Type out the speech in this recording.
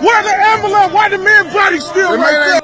Where the ambulance? Why the man body still The right man there?